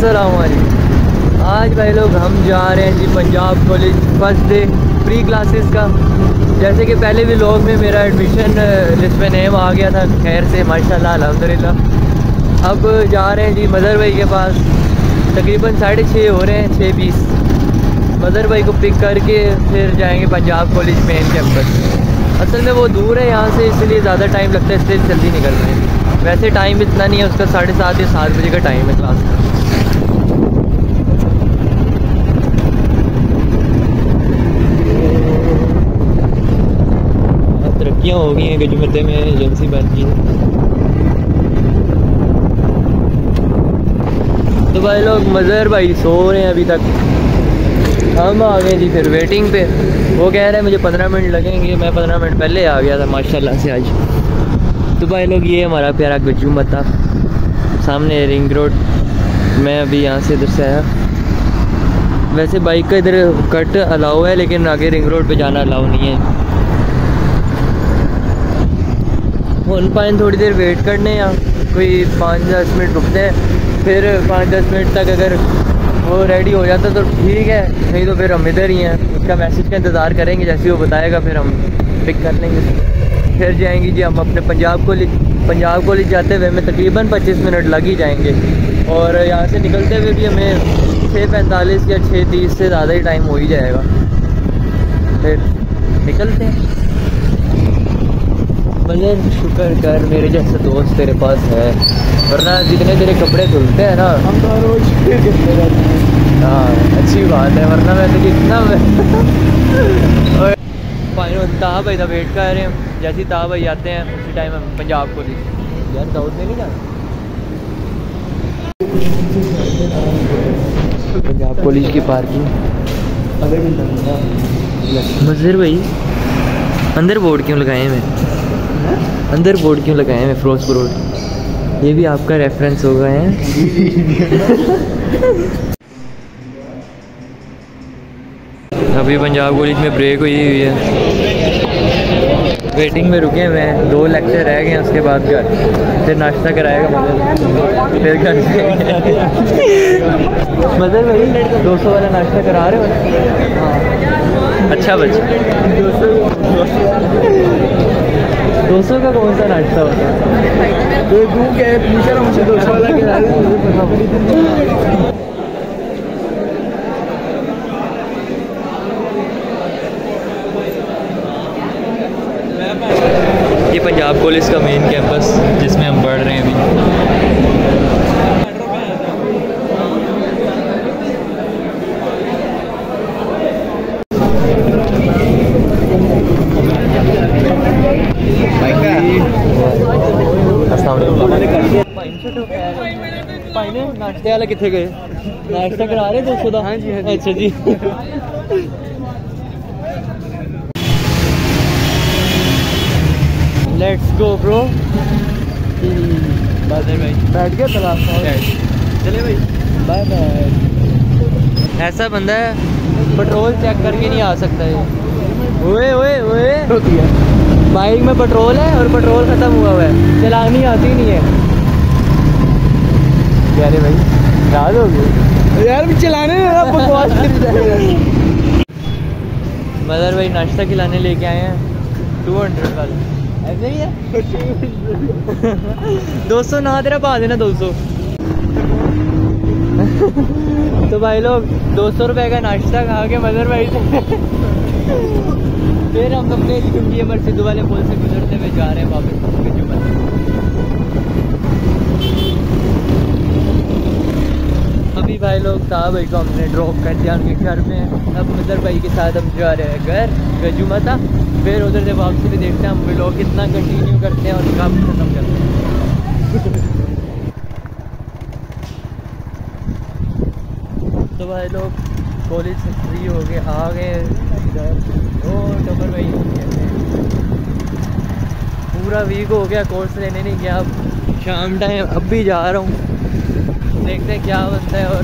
असलकुम आज भाई लोग हम जा रहे हैं जी Punjab college first day pre classes का। जैसे कि पहले भी लोग में मेरा एडमिशन लिस्ट में नेम आ गया था, खैर से माशाल्लाह, अल्हम्दुलिल्लाह। अब जा रहे हैं जी मदर भाई के पास। तकरीबन साढ़े छः हो रहे हैं छः बीस। मदर भाई को पिक करके फिर जाएँगे पंजाब कॉलेज मेन कैंपस असल में वो दूर है यहाँ से, इसलिए ज़्यादा टाइम लगता है, इसलिए जल्दी निकल रहे हैं। वैसे टाइम इतना नहीं है, उसका साढ़े सात या सात बजे का टाइम है क्लास का। तरक्कियाँ हो गई हैं गजमते में एजेंसी बन गई है। तो भाई लोग मज़र भाई, सो रहे हैं अभी तक। हम आ गए जी फिर वेटिंग पे। वो कह रहे हैं, मुझे पंद्रह मिनट लगेंगे, मैं पंद्रह मिनट पहले आ गया था, माशाल्लाह से आज। तो भाई लोग, ये हमारा प्यारा गज्जू मता सामने रिंग रोड मैं अभी यहाँ से इधर से आया। वैसे बाइक का इधर कट अलाउ है, लेकिन आगे रिंग रोड पे जाना अलाउ नहीं है। उन पाए थोड़ी देर वेट करने या कोई पाँच दस मिनट रुकते हैं फिर पाँच दस मिनट तक अगर वो रेडी हो जाता तो ठीक है नहीं तो फिर हम इधर ही हैं उसका मैसेज का इंतज़ार करेंगे जैसे वो बताएगा फिर हम पिक कर लेंगे फिर जाएँगे जी हम अपने पंजाब कॉलेज पंजाब कॉलेज जाते हुए हमें तकरीबन 25 मिनट लग ही जाएँगे और यहाँ से निकलते हुए भी हमें छः पैंतालीस या छः तीस से ज़्यादा ही टाइम हो ही जाएगा फिर निकलते हैं मगर शुक्र कर मेरे जैसे दोस्त तेरे पास है। वरना जितने तेरे कपड़े धुलते हैं ना। हम तो रोज हाँ। अच्छी बात है वरना मैं तो कितना ताब भाई का वेट कर रहे हैं। जैसे ताब भाई आते हैं उसी टाइम हम पंजाब को यार दाऊद में नहीं जाना? पंजाब कॉलेज की पार्किंग मजर भाई अंदर बोर्ड क्यों लगाए हैं? मैं अंदर बोर्ड क्यों लगाए हैं? फिरोजपुर रोड ये भी आपका रेफरेंस हो गए हैं? अभी पंजाब कॉलेज में ब्रेक हुई हुई है। वेटिंग में रुके हुए हैं। दो लेक्चर रह गए हैं उसके बाद घर फिर नाश्ता कराएगा मदर। फिर घर मदर भाई दो सौ वाला नाश्ता करा रहे हो? हाँ। अच्छा बच्चा दो सौ का तो तू मुझे करा है। ये पंजाब पुलिस का मेन कैंपस जिसमें हम पढ़ रहे हैं अभी नाश्ते वाला कितने गए? नाश्ता करा रहे दो? सौ जी जी। लेट्स गो ब्रो बैठ गया चले। भाई। बाय बाय ऐसा बंदा है पेट्रोल चेक करके नहीं आ सकता है ओए ओए ओए। बाइक में पेट्रोल है और पेट्रोल ख़त्म हुआ हुआ है। चलानी आती नहीं है। रे भाई याद हो गई। यार भी चलाने बकवास मदर भाई नाश्ता खिलाने लेके आए हैं। टू हंड्रेड वाला। ऐसे ही है? दो सौ ना तेरा पा देना दो सौ। तो भाई लोग दो सौ रुपये का नाश्ता खा के मदर भाई से फिर हम अपने अमर सिद्धू वाले पुल से गुजरते हुए जा रहे हैं वापस अभी भाई लोग साहब भाई को हमने ड्रॉप कर दिया उनके घर में। अब मदर भाई के साथ हम जा रहे हैं घर गजुमा था फिर उधर से वापसी भी देखते हैं, हम लोग कितना कंटिन्यू करते हैं और कब खत्म करते हैं। तो भाई लोग कॉलेज से फ्री हो गए आ गए। इधर। ओ टबर भाई पूरा वीक हो गया कोर्स लेने नहीं गया। अब शाम टाइम अब भी जा रहा हूँ। देखते हैं क्या बनता है और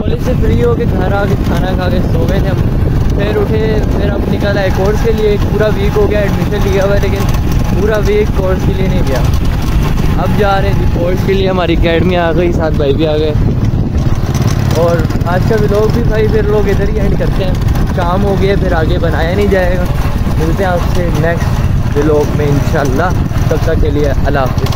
कॉलेज से फ्री हो के घर आके खाना खा के सो गए थे हम। फिर उठे, फिर अब निकल आए कोर्स के लिए। पूरा वीक हो गया एडमिशन लिया हुआ लेकिन पूरा वीक कोर्स के लिए नहीं गया। अब जा रहे हैं कोर्स के लिए। हमारी अकेडमी आ गई साथ भाई भी आ गए। और आज का व्लॉग भी भाई, फिर लोग इधर ही एंड करते हैं। शाम हो गया, फिर आगे बनाया नहीं जाएगा। मिलते हैं आपसे नेक्स्ट ब्लॉग में, इंशाल्लाह। तब तक के लिए अल्लाह हाफिज़।